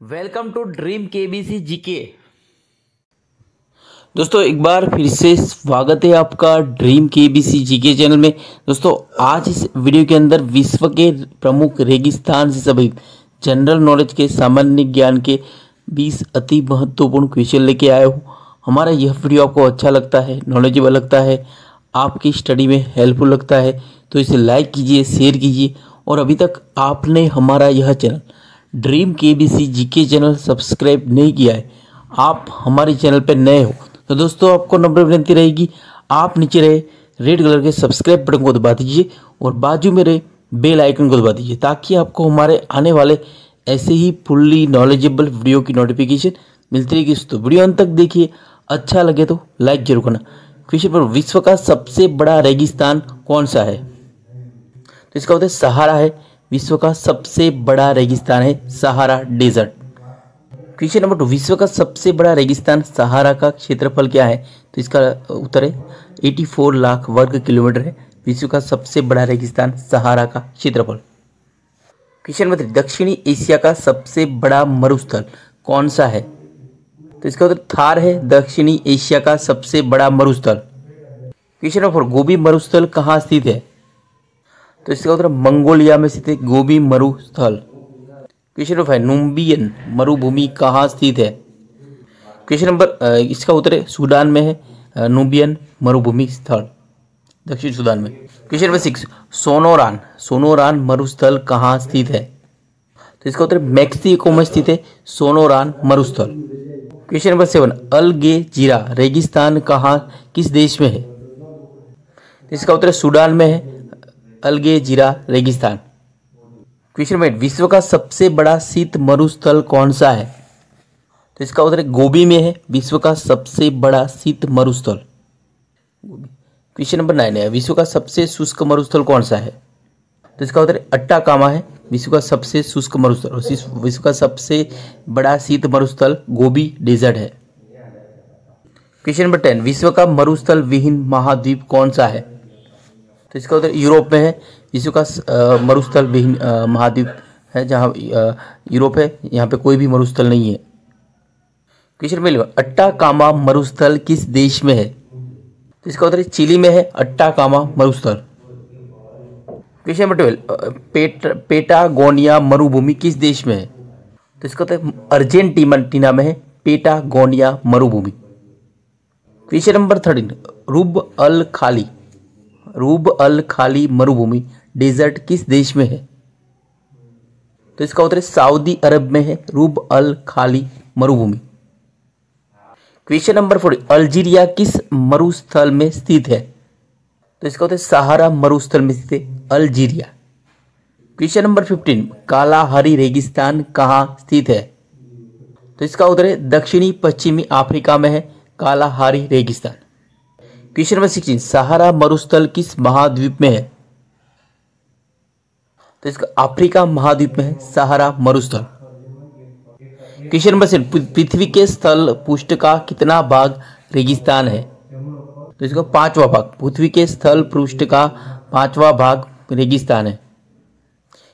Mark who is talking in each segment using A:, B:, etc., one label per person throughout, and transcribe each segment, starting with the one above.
A: Welcome to dream K B C G K दोस्तों, एक बार फिर से स्वागत है आपका dream K B C G K channel में। दोस्तों, आज इस वीडियो के अंदर विश्व के प्रमुख रेगिस्तान से सभी जनरल नॉलेज के, सामान्य ज्ञान के 20 अति महत्वपूर्ण क्वेश्चन लेके आया हूँ। हमारा यह वीडियो आपको अच्छा लगता है नॉलेजेबल लगता है, आपकी स्टडी में हेल्पफुल लगता है तो इसे लाइक कीजिए शेयर कीजिए, और अभी तक आपने हमारा यह channel dream K B C G K channel subscribe नहीं किया है, आप हमारे चैनल पर नए हो तो दोस्तों आपको नंबर विनती रहेगी, आप नीचे रहे रेड कलर के सब्सक्राइब बटन को दबा दीजिए और बाजू में रहे बेल आइकन को दबा दीजिए, ताकि आपको हमारे आने वाले ऐसे ही फुल्ली नॉलेजेबल वीडियो की नोटिफिकेशन मिलती रहेगी। दोस्तों, वीडियो अंत तक देखिए अच्छा लगे तो लाइक ज़रूर करना। क्वेश्चन पर विश्व का सबसे बड़ा रेगिस्तान कौन सा है? तो इसका होता है सहारा है। विश्व का सबसे बड़ा रेगिस्तान है Sahara desert. Question number two, विश्व का सबसे बड़ा रेगिस्तान सहारा का क्षेत्रफल क्या है? तो इसका उत्तर है 84 लाख वर्ग किलोमीटर है। विश्व का सबसे बड़ा रेगिस्तान सहारा का क्षेत्रफल। क्वेश्चन नंबर थ्री, दक्षिणी एशिया का सबसे बड़ा मरुस्थल कौन सा है? तो इसका उत्तर थार है, दक्षिणी एशिया का सबसे बड़ा मरुस्थल। क्वेश्चन नंबर फोर, गोभी मरुस्थल कहाँ स्थित है? तो इसका उत्तर मंगोलिया में स्थित गोभी मरुस्थल क्वेश्चन नंबर फाइव नुम्बियन मरुभूमि कहाँ स्थित है? क्वेश्चन नंबर इसका उत्तर सूडान में है नुबियन मरुभूमि स्थल, दक्षिण सूडान में। Question number six Sonoran Sonoran मरुस्थल कहाँ स्थित है? तो इसका उत्तर मैक्सिको में स्थित है, सोनोरान मरुस्थल। क्वेश्चन नंबर सेवन अलगे जीरा रेगिस्तान कहाँ, किस देश में है? तो इसका उत्तर सूडान में है अलगे जीरा, रेगिस्तान। क्वेश्चन नंबर विश्व का सबसे बड़ा शीत मरुस्थल कौन सा है? तो इसका उत्तर गोभी में है, विश्व का सबसे बड़ा शीत मरुस्थल। क्वेश्चन नंबर नाइन है, विश्व का सबसे शुष्क मरुस्थल कौन सा है? तो इसका उत्तर अट्टा कामा है, विश्व का सबसे शुष्क मरुस्थल। विश्व का सबसे बड़ा शीत मरुस्थल गोभी डेजर्ट है। क्वेश्चन नंबर टेन विश्व का मरुस्थल विहीन महाद्वीप कौन सा है? तो इसका उत्तर यूरोप में है। विश्व का मरुस्थल विहीन महाद्वीप है, जहाँ यूरोप है। यहाँ पे कोई भी मरुस्थल नहीं है। क्वेश्चन में अट्टा कामा मरुस्थल किस देश में है? तो इसका उत्तर चिली में है। अट्टा कामा मरुस्थल। क्वेश्चन नंबर ट्वेल्व पेट, पेटागोनिया मरुभूमि किस देश में है? तो इसका उत्तर अर्जेंटीना में है। पेटागोनिया मरुभूमि। Question number thirteen, Rub al Khali. Rub al खाली मरुभूमि डेजर्ट किस देश में है? तो इसका उत्तर सऊदी अरब में है, रूब अल खाली मरुभूमि। क्वेश्चन नंबर फोर अल्जीरिया किस मरुस्थल में स्थित है? तो इसका उत्तर सहारा मरुस्थल में स्थित है, Algeria. Question number fifteen Kalahari रेगिस्तान कहाँ स्थित है? तो इसका उत्तर है दक्षिणी पश्चिमी अफ्रीका में है, कालाहारी रेगिस्तान। क्वेश्चन नंबर सिक्सटीन सहारा मरुस्थल किस महाद्वीप में है? तो इसका अफ्रीका महाद्वीप में है, सहारा मरुस्थल। क्वेश्चन नंबर सेवन पृथ्वी के स्थल पुष्ट का कितना भाग रेगिस्तान है? तो इसका पांचवा भाग, पृथ्वी के स्थल पृष्ठ का पांचवा भाग रेगिस्तान है।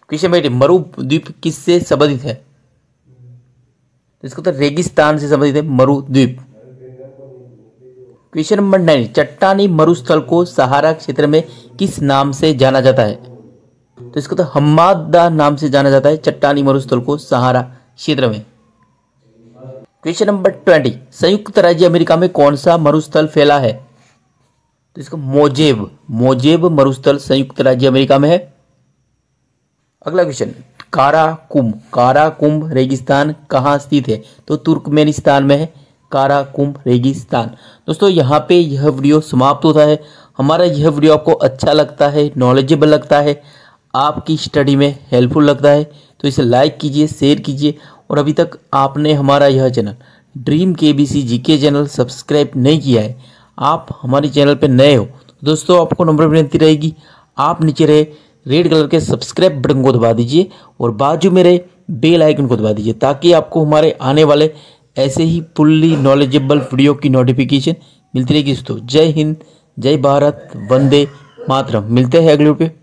A: क्वेश्चन नंबर एटीन मरुद्वीप किससे संबंधित है? तो इसका तो रेगिस्तान से संबंधित है, मरुद्वीप। क्वेश्चन नंबर नाइन, चट्टानी मरुस्थल को सहारा क्षेत्र में किस नाम से जाना जाता है? तो इसको तो हम्मादा नाम से जाना जाता है, चट्टानी मरुस्थल को सहारा क्षेत्र में। क्वेश्चन नंबर ट्वेंटी, संयुक्त राज्य अमेरिका में कौन सा मरुस्थल फैला है? तो इसको मोजेब मोजेब मरुस्थल संयुक्त राज्य अमेरिका में है। अगला क्वेश्चन काराकुम काराकुम रेगिस्तान कहाँ स्थित है? तो तुर्कमेनिस्तान में है। काराकुम रेगिस्तान। दोस्तों, यहाँ पे यह वीडियो समाप्त होता है। हमारा यह वीडियो आपको अच्छा लगता है नॉलेजेबल लगता है, आपकी स्टडी में हेल्पफुल लगता है तो इसे लाइक कीजिए शेयर कीजिए, और अभी तक आपने हमारा यह channel dream K B C G K channel subscribe नहीं किया है, आप हमारे चैनल पर नए हो तो दोस्तों, आपको नंबर विनती रहेगी, आप नीचे रहे रेड कलर के सब्सक्राइब बटन को दबा दीजिए, और बाजू में रहे बेल आइकन को दबा दीजिए, ताकि आपको हमारे आने वाले ऐसे ही फुल्ली नॉलेजेबल वीडियो की नोटिफिकेशन मिलती रहेगी दोस्तों। जय हिंद, जय भारत, वंदे मातरम। मिलते हैं अगले पे।